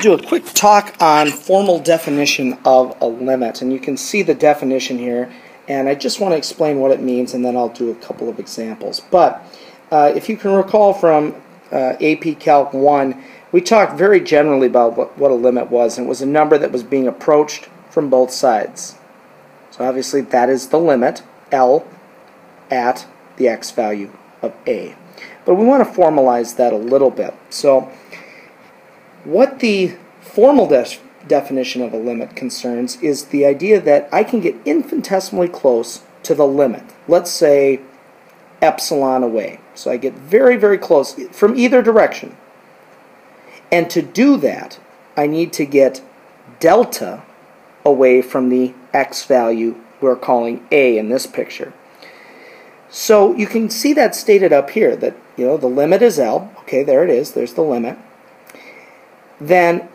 do a quick talk on formal definition of a limit. And you can see the definition here. And I just want to explain what it means, and then I'll do a couple of examples. But uh, if you can recall from uh, AP Calc 1, we talked very generally about what, what a limit was. And it was a number that was being approached from both sides. So obviously that is the limit, L, at the x value of a. But we want to formalize that a little bit. So what the formal de definition of a limit concerns is the idea that I can get infinitesimally close to the limit. Let's say epsilon away. So I get very, very close from either direction. And to do that, I need to get delta away from the x value we're calling a in this picture. So you can see that stated up here that you know the limit is L. Okay, there it is. There's the limit. Then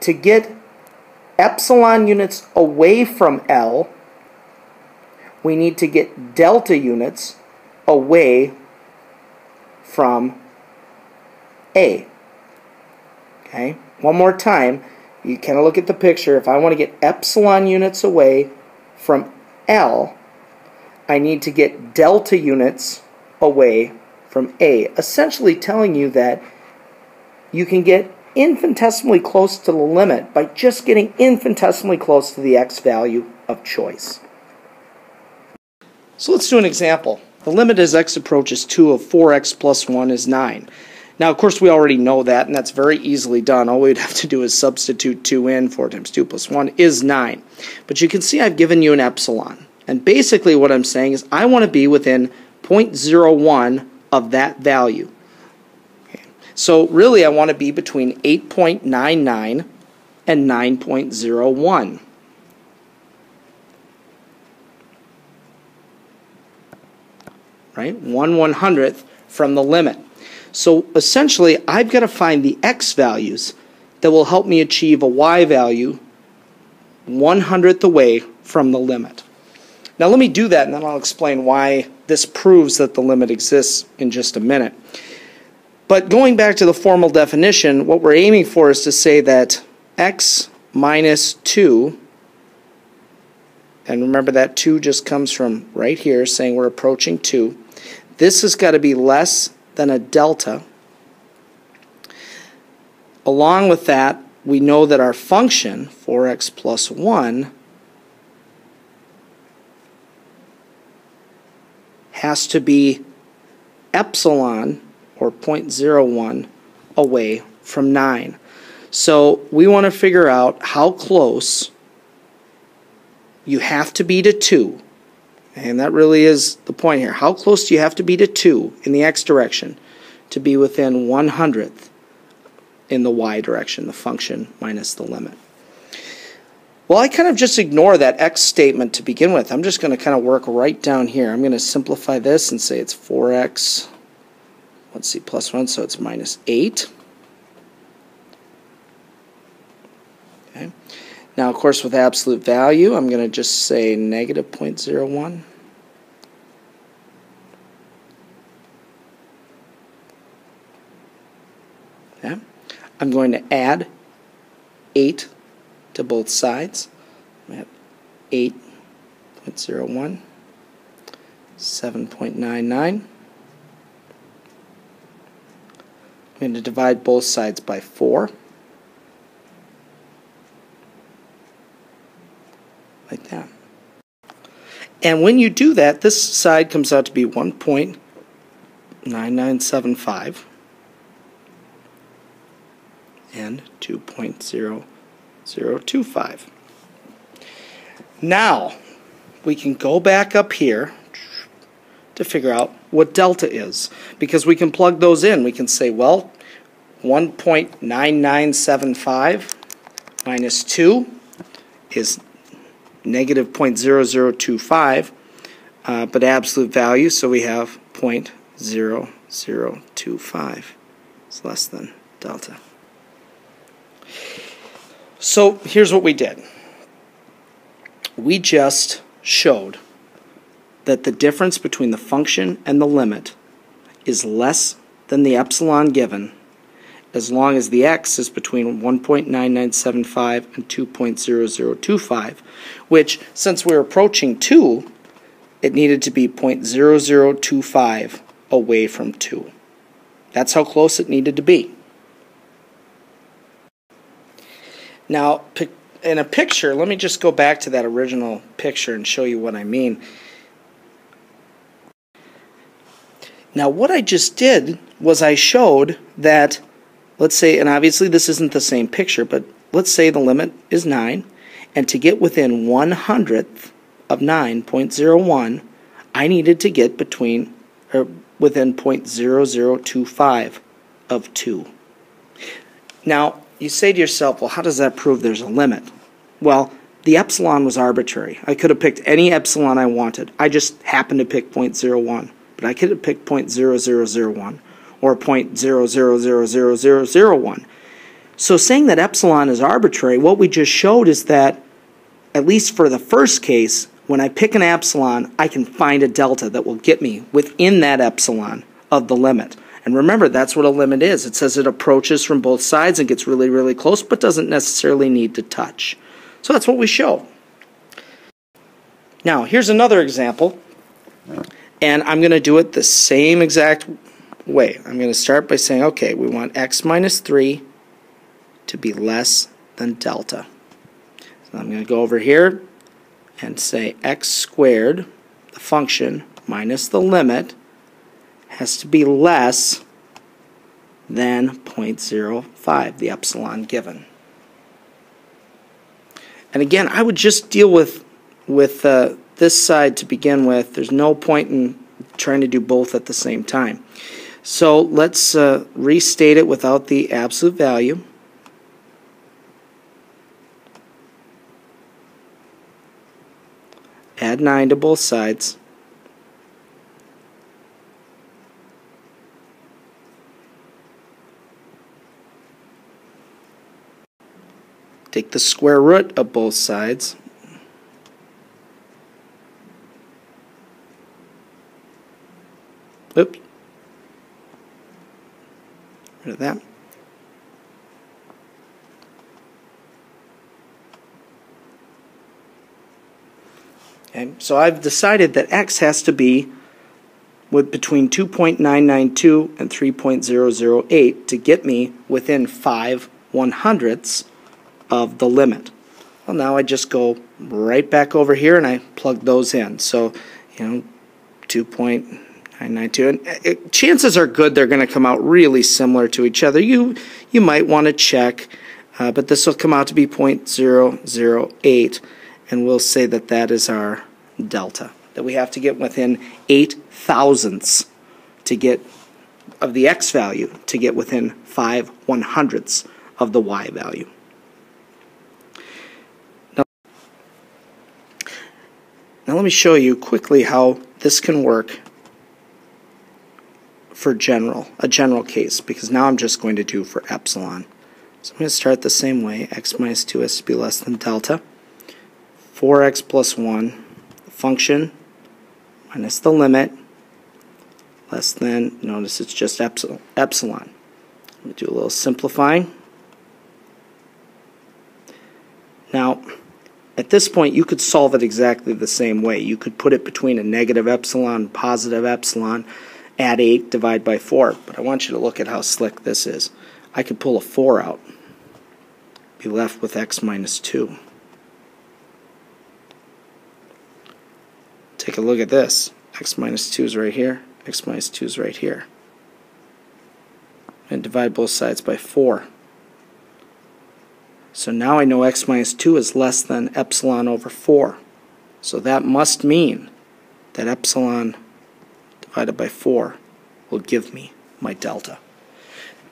to get epsilon units away from L, we need to get delta units away from A. Okay, one more time. You kind of look at the picture. If I want to get epsilon units away from L, I need to get delta units away from A, essentially telling you that you can get infinitesimally close to the limit by just getting infinitesimally close to the x value of choice. So let's do an example. The limit as x approaches 2 of 4x plus 1 is 9. Now, of course, we already know that, and that's very easily done. All we'd have to do is substitute 2 in. 4 times 2 plus 1 is 9. But you can see I've given you an epsilon. And basically what I'm saying is I want to be within 0.01 of that value. So really I want to be between 8.99 and 9.01. Right? 1 one hundredth from the limit. So essentially I've got to find the x values that will help me achieve a y value one hundredth away from the limit. Now let me do that and then I'll explain why this proves that the limit exists in just a minute. But going back to the formal definition, what we're aiming for is to say that x minus 2, and remember that 2 just comes from right here saying we're approaching 2. This has got to be less than a delta. Along with that, we know that our function, 4x plus 1, has to be epsilon or 0.01 away from 9. So we want to figure out how close you have to be to 2. And that really is the point here. How close do you have to be to 2 in the x direction to be within 1 hundredth in the y direction, the function minus the limit? Well, I kind of just ignore that x statement to begin with. I'm just going to kind of work right down here. I'm going to simplify this and say it's 4x, let's see, plus 1, so it's minus 8. Okay. Now, of course, with absolute value, I'm going to just say negative 0.01. Okay. I'm going to add 8 to both sides. We have 8.01, 7.99. I'm going to divide both sides by 4. Like that. And when you do that, this side comes out to be 1.9975 and 2.0 025. Now, we can go back up here to figure out what delta is because we can plug those in. We can say, well, 1.9975 minus 2 is negative 0.0025, uh, but absolute value, so we have 0.0025. It's less than delta. So here's what we did we just showed that the difference between the function and the limit is less than the epsilon given as long as the x is between 1.9975 and 2.0025, which, since we're approaching 2, it needed to be 0.0025 away from 2. That's how close it needed to be. Now, in a picture, let me just go back to that original picture and show you what I mean. Now, what I just did was I showed that, let's say, and obviously this isn't the same picture, but let's say the limit is 9, and to get within one hundredth of 9.01, I needed to get between, or within 0.0025 of 2. Now, you say to yourself, well, how does that prove there's a limit? Well, the epsilon was arbitrary. I could have picked any epsilon I wanted. I just happened to pick 0.01, but I could have picked 0.0001 or 0.000001. So saying that epsilon is arbitrary, what we just showed is that, at least for the first case, when I pick an epsilon, I can find a delta that will get me within that epsilon of the limit. And remember, that's what a limit is. It says it approaches from both sides and gets really, really close, but doesn't necessarily need to touch. So that's what we show. Now, here's another example. And I'm going to do it the same exact way. I'm going to start by saying, okay, we want x minus 3 to be less than delta. So I'm going to go over here and say x squared, the function, minus the limit, has to be less than 0.05, the epsilon given. And again, I would just deal with with uh, this side to begin with. There's no point in trying to do both at the same time. So let's uh, restate it without the absolute value. Add 9 to both sides. Take the square root of both sides. Oops. Rid of that. Okay, so I've decided that x has to be with between 2.992 and 3.008 to get me within 5 one hundredths of the limit. Well, now I just go right back over here and I plug those in. So, you know, 2.992. And it, uh, chances are good they're going to come out really similar to each other. You, you might want to check, uh, but this will come out to be 0.008. And we'll say that that is our delta, that we have to get within 8 thousandths to get of the x value to get within 5 one hundredths of the y value. Now, Now let me show you quickly how this can work for general, a general case, because now I'm just going to do for epsilon. So I'm going to start the same way. x minus 2 has to be less than delta. 4x plus 1, function minus the limit, less than, notice it's just epsilon. epsilon. I'm going to do a little simplifying. Now, at this point, you could solve it exactly the same way. You could put it between a negative epsilon, positive epsilon, add 8, divide by 4. But I want you to look at how slick this is. I could pull a 4 out, be left with x minus 2. Take a look at this. x minus 2 is right here, x minus 2 is right here. And divide both sides by 4. So now I know x minus 2 is less than epsilon over 4. So that must mean that epsilon divided by 4 will give me my delta.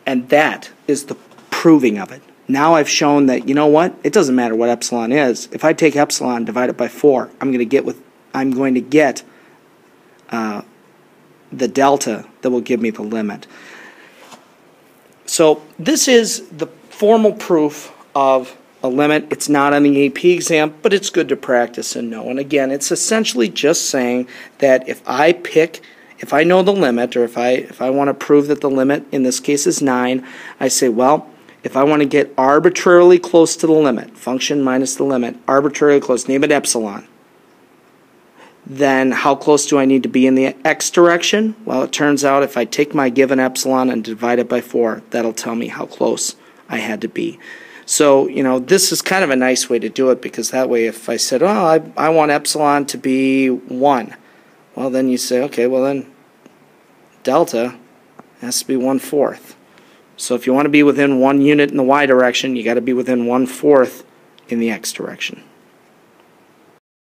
And that is the proving of it. Now I've shown that, you know what? It doesn't matter what epsilon is. If I take epsilon divided by 4, I'm going to get with I'm going to get uh, the delta that will give me the limit. So this is the formal proof of a limit. It's not on the AP exam, but it's good to practice and know. And again, it's essentially just saying that if I pick, if I know the limit, or if I if I want to prove that the limit in this case is nine, I say, well, if I want to get arbitrarily close to the limit, function minus the limit, arbitrarily close, name it epsilon. Then how close do I need to be in the x direction? Well, it turns out if I take my given epsilon and divide it by 4, that'll tell me how close I had to be. So, you know, this is kind of a nice way to do it because that way if I said, oh, I, I want epsilon to be 1, well, then you say, okay, well then delta has to be 1 fourth. So if you want to be within one unit in the y direction, you got to be within one fourth in the x direction.